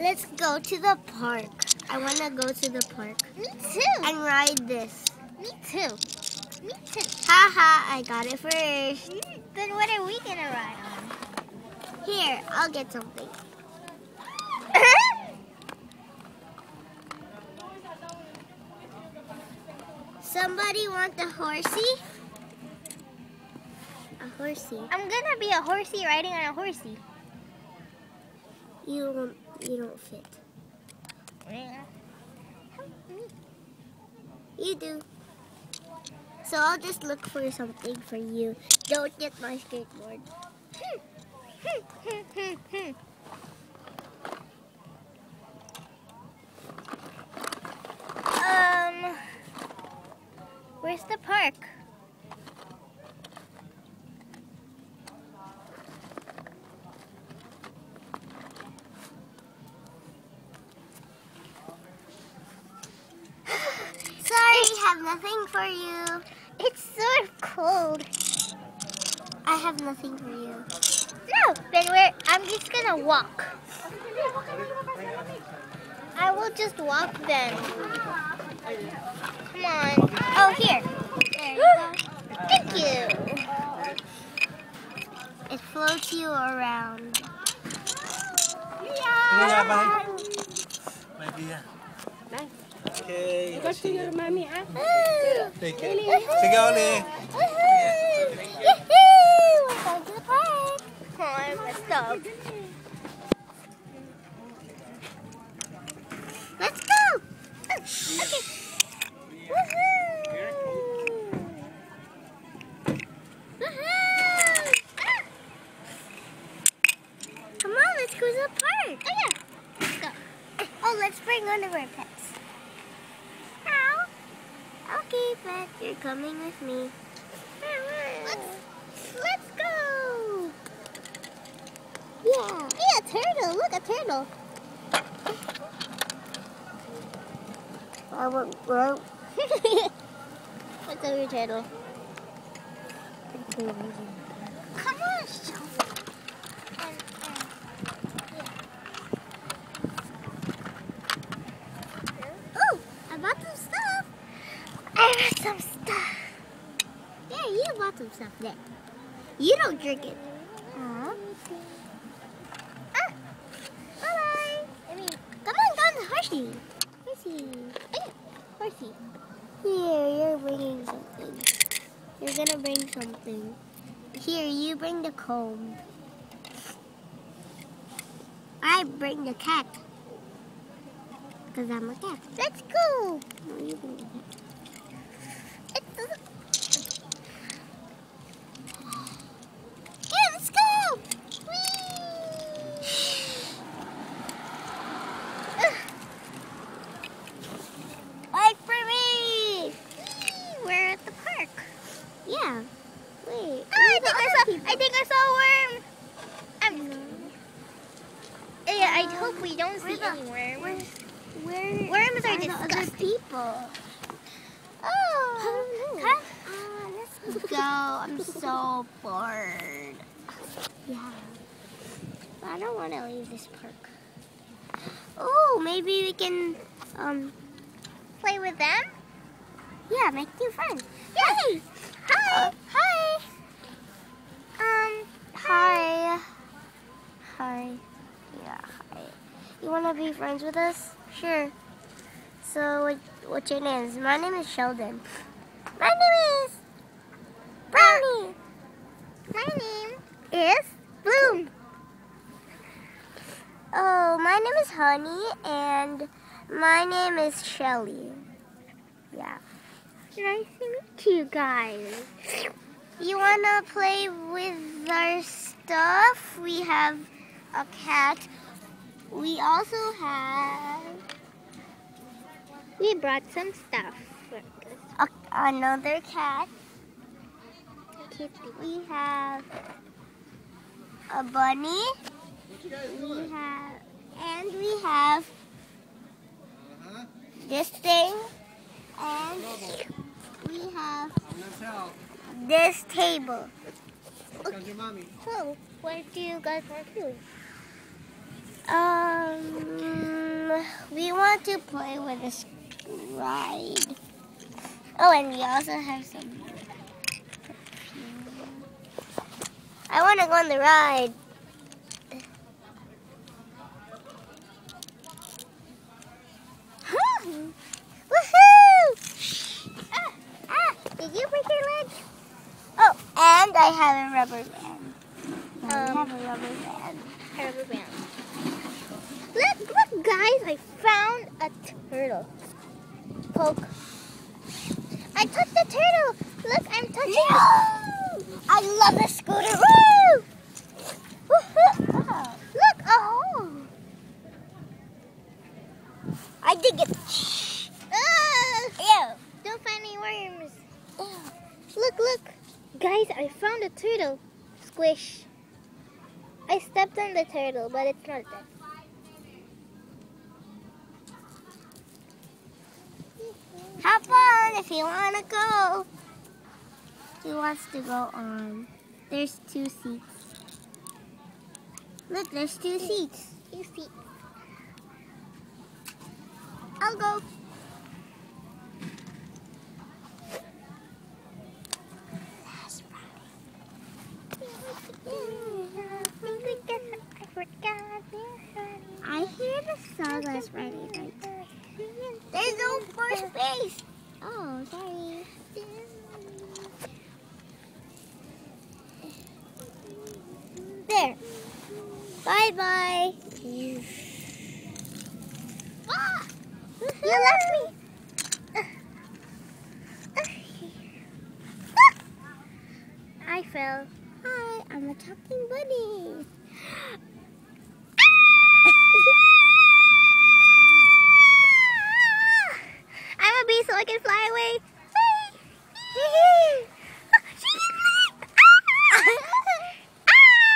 Let's go to the park. I want to go to the park. Me too. And ride this. Me too. Me too. Haha, I got it first. Mm, then what are we gonna ride on? Here, I'll get something. Somebody want the horsey? A horsey. I'm gonna be a horsey riding on a horsey. You you don't fit. You do. So I'll just look for something for you. Don't get my skateboard. um, where's the park? Sorry, have nothing for you. It's so cold. I have nothing for you. No, then we're, I'm just gonna walk. I will just walk then. Come on. Oh, here. There you go. Thank you. It floats you around. Iya, bye. Bye, Dia. Okay. Go to your mommy, ah. Take it. Sige, Oli. Yahoo! We're going to the park. Oh, I messed up. Let's go. Okay. Woohoo! Woohoo. Come on, let's go to the park. Oh, yeah. Let's go. Oh, let's bring one of our pets. You're coming with me. Let's, let's go. Yeah. Hey, a turtle. Look, a turtle. I want rope. What's over turtle? Come on, show. Oh, I bought some stuff. I got some stuff. You stuff there. You don't drink it. Aw. Ah. Bye-bye. I mean, Come on, come on the horsey. horsey. Horsey. Here, you're bringing something. You're gonna bring something. Here, you bring the comb. I bring the cat. Because I'm a cat. Let's go. No, you bring the cat. It's, Yeah, let's go! Wait for me! we're at the park. Yeah. Wait. Ah, I where's the think I other saw. people? I think I saw a worm. I'm. Yeah, I hope don't Where see the- any worms. Where Worms are the other disgusting. people? Oh. Come on, let's go. I'm so bored. Yeah. I don't want to leave this park. Oh, maybe we can, um, Play with them? yeah, make new friends. Yes. Hi. Hi. Um. Hi. Hi. Yeah. You want to be friends with us? Sure. So, what, what's your name? My name is Sheldon. My name is Brownie. My name is Bloom. Oh, my name is Honey, and my name is Shelly. Yeah. Nice to meet you guys. You wanna play with our stuff? We have a cat. We also have We brought some stuff. a, another cat. Kitty. We have a bunny. We have, and we have this thing, and we have this table. So, what do you guys want to do? Um, we want to play with this ride. Oh, and we also have some. I want to go on the ride. Woohoo! Ah, ah, did you break your leg? Oh, and I have a rubber band. I Um, have a rubber band. Rubber band. Look, look, guys! I found a turtle. Poke. I touched the turtle. Look, I'm touching it. I love the scooter. Woo! Woohoo! Look, a hole. I dig it. Ah, Ew. don't find any worms. Look, look. Guys, I found a turtle. Squish. I stepped on the turtle, but it's not dead. If you want to go. He wants to go on. There's two seats. Look, there's two seats. Two seats. I'll go. I hear the song last Friday night. There's no more space. Oh, sorry. There. Bye bye. Ah! You left